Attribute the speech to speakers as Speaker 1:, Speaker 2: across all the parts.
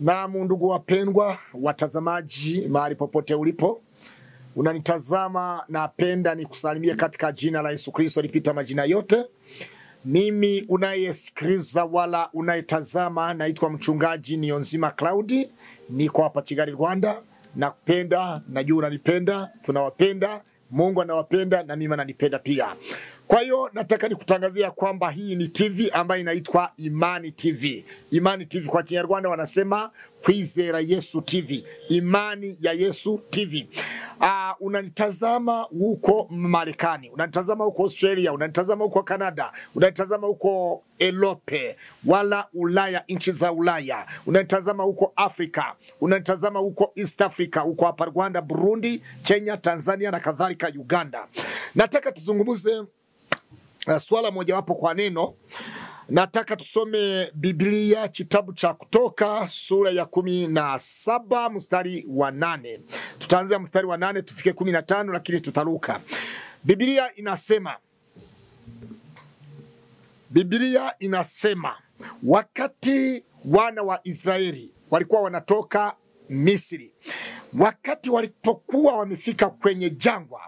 Speaker 1: Naam, ndugu wapendwa watazamaji, mahali popote ulipo unanitazama, napenda nikusalimia katika jina la Yesu Kristo lipita majina yote. Mimi unayesikiliza wala unayetazama, naitwa mchungaji Niyonzima Claudi, niko hapa Kigali, Rwanda. Nakupenda, najua unanipenda, tunawapenda, Mungu anawapenda na mimi ananipenda pia. Kwa hiyo nataka nikutangazia kwamba hii ni TV ambayo inaitwa Imani TV. Imani TV kwa Kinyarwanda wanasema kwizera Yesu TV, imani ya Yesu TV. Uh, unanitazama huko Marekani, unanitazama huko Australia, unanitazama huko Canada, unanitazama huko Elope wala Ulaya, nchi za Ulaya, unanitazama huko Afrika, unanitazama huko East Africa, huko hapa Rwanda, Burundi, Kenya, Tanzania na kadhalika, Uganda. Nataka tuzungumze uh, swala mojawapo kwa neno nataka tusome Biblia kitabu cha Kutoka sura ya kumi na saba mstari wa nane. Tutaanzia mstari wa nane tufike kumi na tano lakini tutaruka. Biblia inasema Biblia inasema wakati wana wa Israeli walikuwa wanatoka Misri, wakati walipokuwa wamefika kwenye jangwa,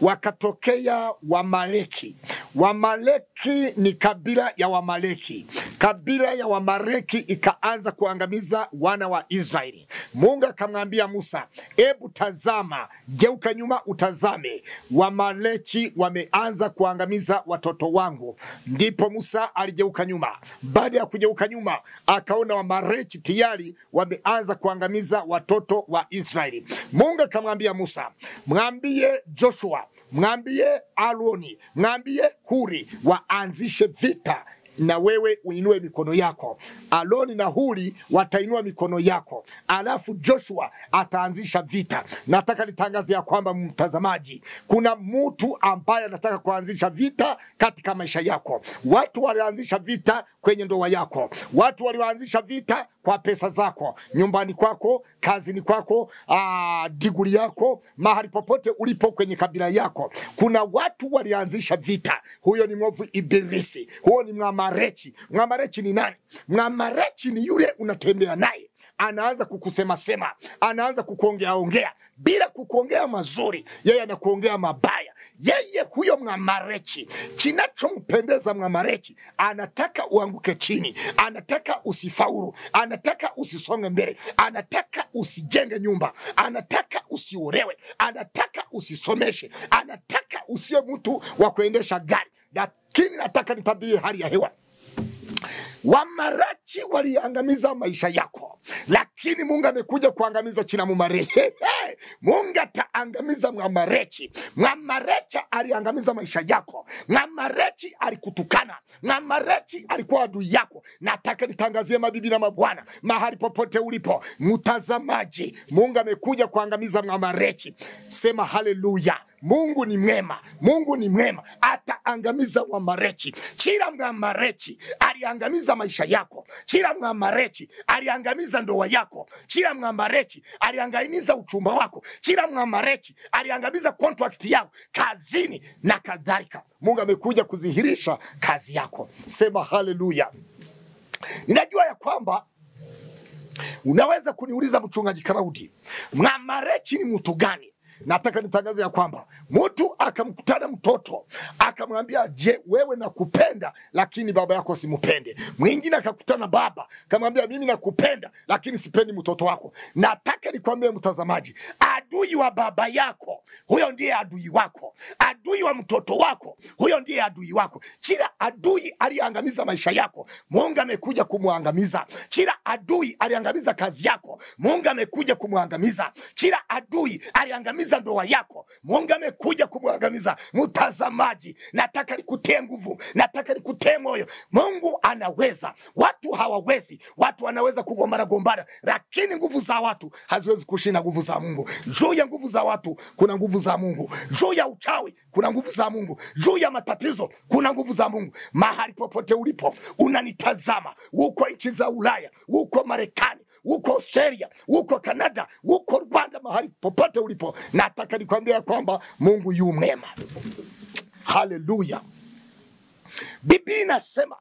Speaker 1: wakatokea Wamaleki. Wamaleki ni kabila ya Wamaleki. Kabila ya Wamaleki ikaanza kuangamiza wana wa Israeli. Mungu akamwambia Musa, ebu tazama, geuka nyuma utazame, Wamaleki wameanza kuangamiza watoto wangu. Ndipo Musa aligeuka nyuma. Baada ya kugeuka nyuma, akaona Wamaleki tayari wameanza kuangamiza watoto wa Israeli. Mungu akamwambia Musa, mwambie Joshua, mwambie Aroni, mwambie Huri waanzishe vita na wewe uinue mikono yako. Aroni na Huri watainua mikono yako, alafu Joshua ataanzisha vita. Nataka nitangaze ya kwamba mtazamaji, kuna mtu ambaye anataka kuanzisha vita katika maisha yako. Watu walianzisha vita kwenye ndoa yako, watu walioanzisha vita kwa pesa zako, nyumbani kwako, kazini kwako, aa, diguri yako, mahali popote ulipo kwenye kabila yako, kuna watu walianzisha vita. Huyo ni mwovu Ibilisi, huo ni Mwamarechi. Mwamarechi ni nani? Mwamarechi ni yule unatembea naye. Anaanza kukusema sema, anaanza kukuongea ongea. Bila kukuongea mazuri, yeye anakuongea mabaya. Yeye huyo Mwamarechi, kinachompendeza Mwamarechi, anataka uanguke chini, anataka usifaulu, anataka usisonge mbele, anataka usijenge nyumba, anataka usiolewe, anataka usisomeshe, anataka usiwe mtu wa kuendesha gari. Lakini nataka nitabiri hali ya hewa Wamarachi waliangamiza maisha yako, lakini Mungu amekuja kuangamiza china mumarehe. Mungu ataangamiza Mwamarechi. Mwamarecha aliangamiza maisha yako. Mwamarechi alikutukana. Mwamarechi alikuwa adui yako. Nataka nitangazie mabibi na mabwana, mahali popote ulipo, mtazamaji, Mungu amekuja kuangamiza Mwamarechi. Sema haleluya! Mungu ni mwema, Mungu ni mwema, ataangamiza Wamarechi. Kila Mwamarechi aliangamiza maisha yako, kila Mwamarechi aliangamiza ndoa yako, kila Mwamarechi aliangamiza uchumba wako, kila Mwamarechi aliangamiza contract yako kazini na kadhalika. Mungu amekuja kudhihirisha kazi yako. Sema haleluya! Ninajua ya kwamba unaweza kuniuliza mchungaji Karaudi, Mwamarechi ni mtu gani? Nataka nitangaze ya kwamba mtu akamkutana mtoto akamwambia, je, wewe nakupenda, lakini baba yako simpende. Mwingine akakutana baba kamwambia, mimi nakupenda, lakini sipendi mtoto wako. Nataka nikwambie mtazamaji, adui wa baba yako huyo ndiye adui wako, adui wa mtoto wako huyo ndiye adui wako. Kila adui aliangamiza maisha yako, Mungu amekuja kumwangamiza. Kila adui aliangamiza kazi yako, Mungu amekuja kumwangamiza. Kila adui aliangamiza ndoa yako, Mungu amekuja kumwangamiza. Mtazamaji, nataka nikutee nguvu, nataka nikutee moyo. Mungu anaweza, watu hawawezi. Watu wanaweza kugombana gombana, lakini nguvu za watu haziwezi kushinda nguvu za Mungu. Juu ya nguvu za watu kuna nguvu za Mungu. Juu ya uchawi kuna nguvu za Mungu. Juu ya matatizo kuna nguvu za Mungu. Mahali popote ulipo unanitazama, uko nchi za Ulaya, uko Marekani, uko Australia, uko Canada, uko Rwanda, mahali popote ulipo, nataka nikwambia kwamba Mungu yu mwema. Haleluya! Biblia inasema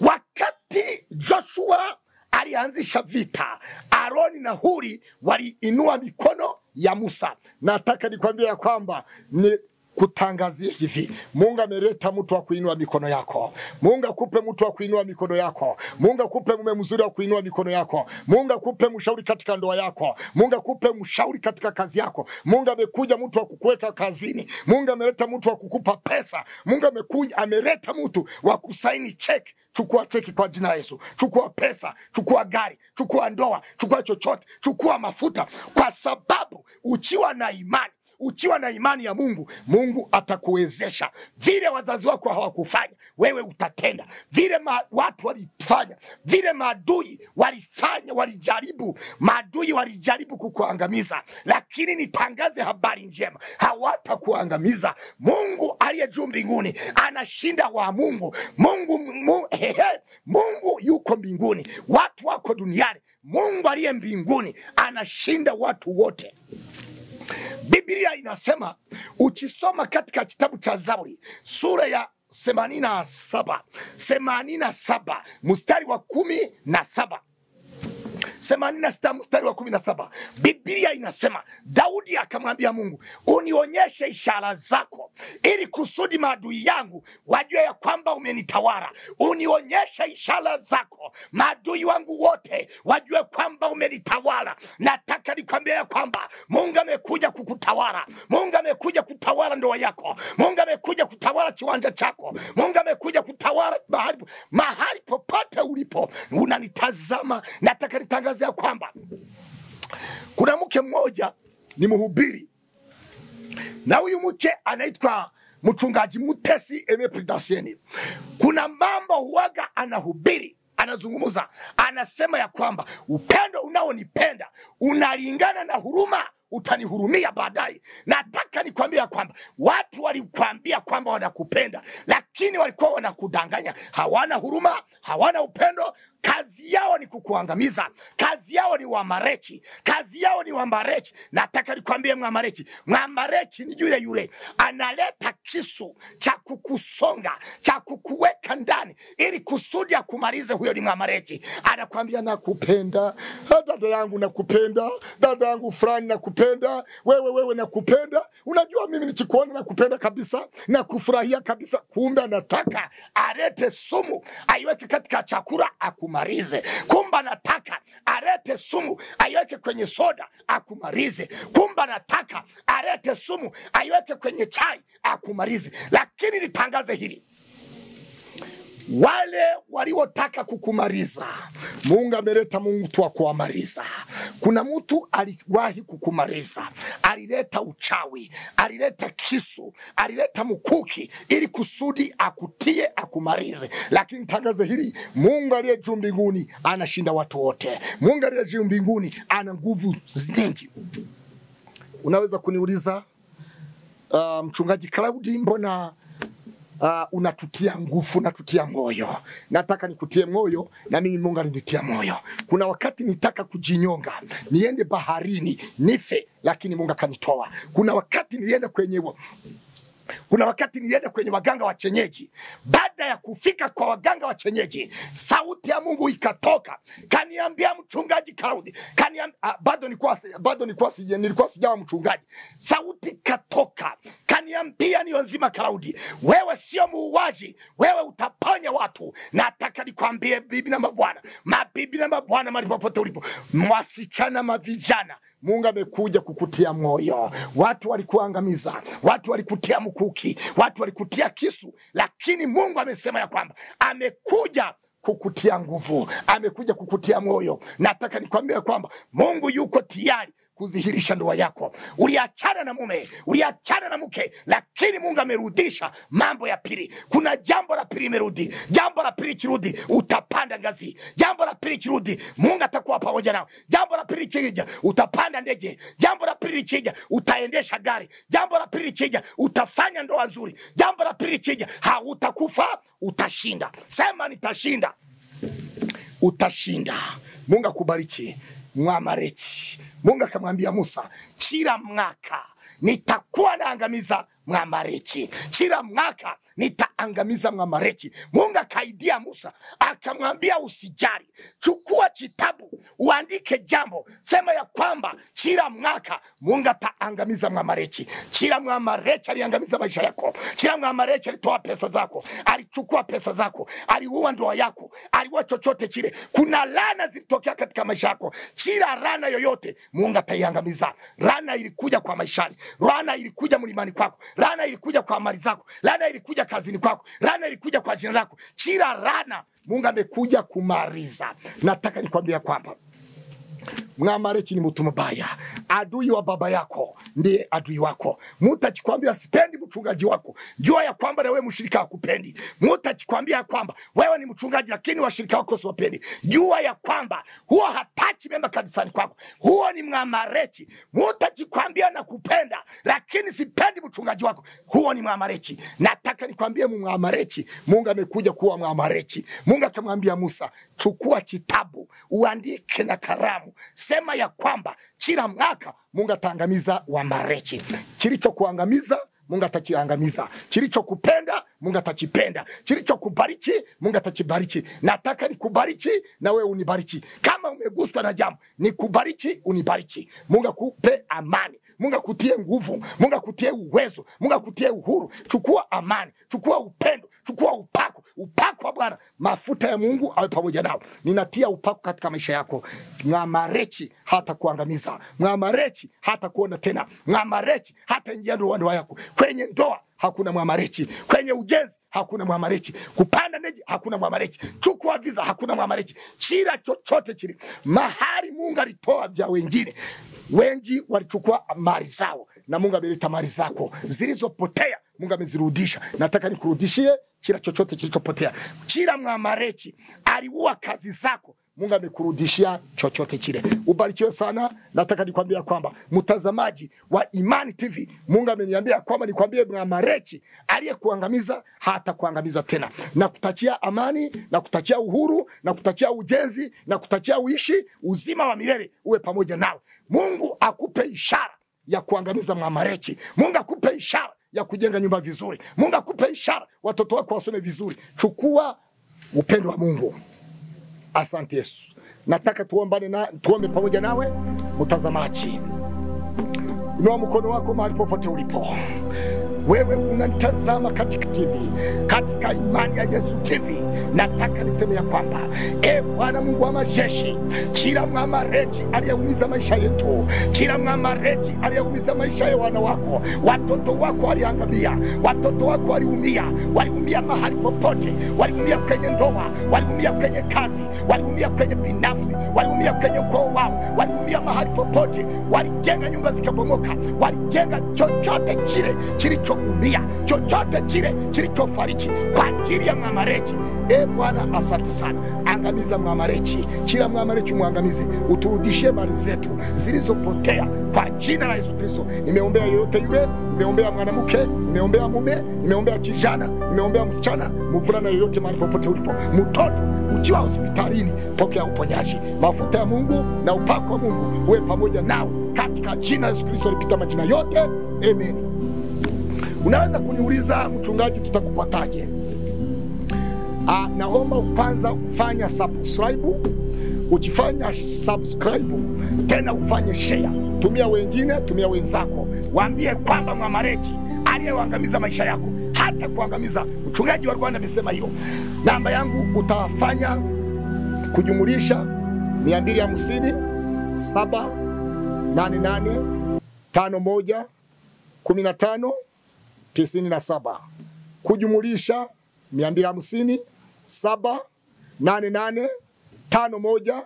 Speaker 1: wakati Joshua alianzisha vita. Aroni na Huri waliinua mikono ya Musa. Nataka nikwambia ya kwamba ni kutangazia hivi, Mungu ameleta mtu wa kuinua mikono yako. Mungu akupe mtu wa kuinua mikono yako. Mungu akupe mume mzuri wa kuinua mikono yako. Mungu akupe mshauri katika ndoa yako. Mungu akupe mshauri katika kazi yako. Mungu amekuja mtu wa kukuweka kazini. Mungu ameleta mtu wa kukupa pesa. Mungu amekuja ameleta mtu wa kusaini cheki. Chukua cheki kwa jina la Yesu. Chukua pesa, chukua gari, chukua ndoa, chukua chochote, chukua mafuta, kwa sababu ukiwa na imani ukiwa na imani ya Mungu, Mungu atakuwezesha. Vile wazazi wako hawakufanya, wewe utatenda. Vile ma, watu walifanya, vile maadui walifanya, walijaribu, maadui walijaribu kukuangamiza, lakini nitangaze habari njema, hawatakuangamiza. Mungu aliye juu mbinguni anashinda wa Mungu. Mungu, Mungu, hehe, Mungu yuko mbinguni, watu wako duniani. Mungu aliye mbinguni anashinda watu wote. Biblia inasema ukisoma katika kitabu cha Zaburi sura ya themanini na saba themanini na saba mstari wa kumi na saba themanini na sita mstari wa kumi na saba Biblia inasema Daudi akamwambia Mungu, unionyeshe ishara zako, ili kusudi maadui yangu wajue ya kwamba umenitawala. Unionyeshe ishara zako, maadui wangu wote wajue kwamba umenitawala. Nataka alikwambia ya kwamba Mungu amekuja kukutawala. Mungu amekuja kutawala ndoa yako. Mungu amekuja kutawala kiwanja chako. Mungu amekuja kutawala mahali, mahali popote ulipo unanitazama. Nataka nitangaze ya kwamba kuna mke mmoja ni mhubiri, na huyu mke anaitwa mchungaji Mutesi Pridasieni. Kuna mambo huwaga anahubiri anazungumza, anasema ya kwamba upendo unaonipenda unalingana na huruma utanihurumia baadaye. Nataka nikwambie ya kwamba watu walikwambia kwamba wanakupenda, lakini walikuwa wanakudanganya. Hawana huruma, hawana upendo. Kazi yao ni kukuangamiza, kazi yao ni wamarechi, kazi yao ni wamarechi. Nataka nikwambie mwamarechi, mwamarechi ni yule yule analeta kisu cha kukusonga, cha kukuweka ndani, ili kusudi akumalize. Huyo ni mwamarechi, anakwambia nakupenda, "Ah, dada yangu nakupenda, dada yangu fulani nakupenda, wewe wewe nakupenda. Unajua mimi nichikuona nakupenda kabisa, nakufurahia kabisa. Kumbe anataka alete sumu aiweke katika chakula akumalize. Kumbe anataka arete sumu aiweke kwenye soda akumalize. Kumbe anataka arete sumu aiweke kwenye chai akumarize Lakini nitangaze hili wale waliotaka kukumaliza, Mungu ameleta mtu wa kuwamaliza. Kuna mtu aliwahi kukumaliza, alileta uchawi, alileta kisu, alileta mkuki ili kusudi akutie akumalize. Lakini tangaze hili, Mungu aliye juu mbinguni anashinda watu wote. Mungu aliye juu mbinguni ana nguvu nyingi. Unaweza kuniuliza uh, mchungaji Claudi, mbona uh, unatutia nguvu, unatutia moyo. Nataka nikutie moyo na mimi Mungu alinitia moyo. Kuna wakati nitaka kujinyonga, niende baharini nife, lakini Mungu akanitoa. Kuna wakati nilienda kwenye kuna wakati nilienda kwenye waganga wa chenyeji. Baada ya kufika kwa waganga wa chenyeji, sauti ya Mungu ikatoka, kaniambia mchungaji Claudi, kaniambia, ah, bado nilikuwa bado nilikuwa sija, nilikuwa sijawa mchungaji. Sauti katoka, kaniambia niyo nzima Claudi, wewe sio muuaji, wewe utaponya watu. Nataka nikwambie bibi na mabwana, mabibi na mabwana, mahali popote ulipo, mwasichana, mavijana, Mungu amekuja kukutia moyo. Watu walikuangamiza, watu walikutia mkuki, watu walikutia kisu, lakini Mungu amesema ya kwamba amekuja kukutia nguvu, amekuja kukutia moyo. Nataka nikwambie kwamba Mungu yuko tayari kudhihirisha ndoa yako. Uliachana na mume, uliachana na mke, lakini Mungu amerudisha mambo ya pili. Kuna jambo la pili imerudi, jambo la pili kirudi, utapanda ngazi. Jambo la pili kirudi, Mungu atakuwa pamoja nawe. Jambo la pili chija, utapanda ndege. Jambo la pili chija, utaendesha gari. Jambo la pili chija, utafanya ndoa nzuri. Jambo la pili chija, hautakufa, utashinda. Sema nitashinda utashinda. Mungu akubariki Mwamareki. Mungu akamwambia Musa, kila mwaka nitakuwa naangamiza Mwamaleki. Kila mwaka nitaangamiza mwamarechi Mungu akaidia Musa akamwambia, usijali, chukua kitabu uandike jambo, sema ya kwamba kila mwaka Mungu ataangamiza mwamarechi Kila mwamarechi aliangamiza maisha yako, kila mwamarechi alitoa pesa zako, alichukua pesa zako, aliua ndoa yako, aliua chochote kile. Kuna laana zilitokea katika maisha yako, kila laana yoyote Mungu ataiangamiza. Laana ilikuja kwa maishani, laana ilikuja mlimani kwako, laana ilikuja kwa mali zako, laana ilikuja kazini kwako, laana ilikuja kwa jina lako. Kila laana Mungu amekuja kumaliza. Nataka nikwambia kwamba Mwamareki ni mtu mbaya, adui wa baba yako ndiye adui wako. Mtu sipendi mchungaji wako, jua ya kwamba na wewe mshirika hakupendi. Mtu kwamba wewe ni mchungaji lakini washirika wako siwapendi, jua ya kwamba huo hataki mema kanisani kwako, huo ni mwamareki. Mtu nakupenda lakini sipendi mchungaji wako, huo ni mwamarechi. Nataka nikwambie mwamarechi, Mungu amekuja kuwa mwamarechi. Mungu akamwambia Musa, chukua kitabu uandike na karamu, sema ya kwamba kila mwaka Mungu ataangamiza Wamarechi. Kilichokuangamiza Mungu atakiangamiza, kilichokupenda Mungu atakipenda, kilichokubariki Mungu atakibariki. Nataka nikubariki na wewe unibariki. Kama umeguswa na jambo, nikubariki, unibariki. Mungu akupe amani, Mungu akutie nguvu, Mungu akutie uwezo, Mungu akutie uhuru. Chukua amani, chukua upendo, chukua upako, upako wa Bwana, mafuta ya Mungu awe pamoja nao. Ninatia upako katika maisha yako. Ng'amarechi hata kuangamiza, ng'amarechi hata kuona tena, ng'amarechi hata ingia ndoa yako. Kwenye ndoa hakuna mwamarechi, kwenye ujenzi hakuna mwamarechi, kupanda ndege hakuna mwamarechi, chukua visa hakuna mwamarechi, chira chochote kile mahali Mungu alitoa vya wengine wengi walichukua mali zao na Mungu ameleta mali zako zilizopotea, Mungu amezirudisha. Nataka nikurudishie kila chochote kilichopotea. Kila Mwamaleki aliua kazi zako, Mungu amekurudishia chochote kile. Ubarikiwe sana. Nataka nikwambia kwamba mtazamaji wa Imani TV, Mungu ameniambia kwamba nikwambie Mwamaleki aliyekuangamiza hata kuangamiza tena, na kutachia amani na kutachia uhuru na kutachia ujenzi na kutachia uishi uzima wa milele uwe pamoja nawe. Mungu akupe ishara ya kuangamiza Mwamaleki. Mungu akupe ishara ya kujenga nyumba vizuri. Mungu akupe ishara watoto wako wasome vizuri. Chukua upendo wa Mungu. Asante Yesu. Nataka tuombane na tuombe pamoja nawe mtazamaji. Inua mkono wako mahali popote ulipo. Wewe unanitazama katika TV, katika Imani ya Yesu TV, nataka niseme ya kwamba e Bwana Mungu wa majeshi, kila mwamareji aliyeumiza maisha yetu, kila mwamareji aliyeumiza maisha ya wana wako, watoto wako waliangamia, watoto wako waliumia, waliumia mahali popote, waliumia kwenye ndoa, waliumia kwenye kazi, waliumia kwenye binafsi, waliumia kwenye ukoo wao, waliumia mahali popote, walijenga nyumba zikabomoka, walijenga chochote kile kilichoumia, chochote chile kilichofariki kwa ajili ya Mwamaleki. E Bwana, asante sana. Angamiza Mwamaleki, kila Mwamaleki mwangamize, uturudishie mali zetu zilizopotea kwa jina la Yesu Kristo. Nimeombea yoyote yule, nimeombea mwanamke, nimeombea mume, nimeombea kijana, nimeombea msichana, mvulana yoyote, mahali popote ulipo, mtoto ukiwa hospitalini, pokea uponyaji. Mafuta ya Mungu na upako wa Mungu uwe pamoja nao katika jina la Yesu Kristo alipita majina yote, amen. Unaweza kuniuliza mchungaji, tutakupataje? Ah, naomba kwanza ufanya subscribe, ukifanya subscribe tena ufanye share, tumia wengine, tumia wenzako, waambie kwamba mwamareki aliyewangamiza maisha yako hata kuangamiza. Mchungaji wa Rwanda amesema hiyo. Namba yangu utafanya kujumulisha 250 788 51 15 tisini na saba kujumulisha mia mbili hamsini saba nane nane tano moja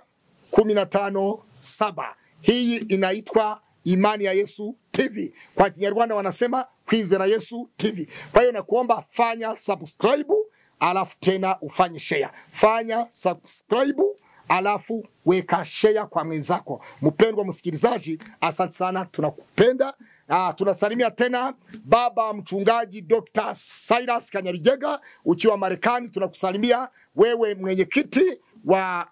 Speaker 1: kumi na tano saba. Hii inaitwa Imani ya Yesu TV, kwa Kinyarwanda wanasema Kwizera Yesu TV. Kwa hiyo nakuomba fanya subscribe, alafu tena ufanye share. Fanya subscribe alafu weka share kwa mwenzako. Mpendwa msikilizaji, asante sana, tunakupenda. Ah, tunasalimia tena baba mchungaji Dr. Cyrus Kanyarijega ukiwa Marekani, tunakusalimia wewe mwenyekiti wa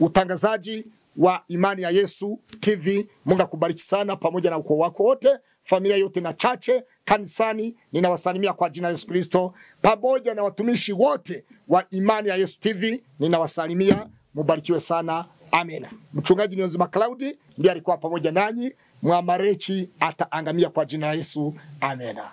Speaker 1: utangazaji wa Imani ya Yesu TV. Mungu akubariki sana pamoja na ukoo wako wote, familia yote na chache kanisani. Ninawasalimia kwa jina la Yesu Kristo, pamoja na watumishi wote wa Imani ya Yesu TV. Ninawasalimia, mubarikiwe sana. Amina. Mchungaji Niyonzima Claudi ndiye alikuwa pamoja nanyi. Mwamarechi ataangamia kwa jina la Yesu. Amina.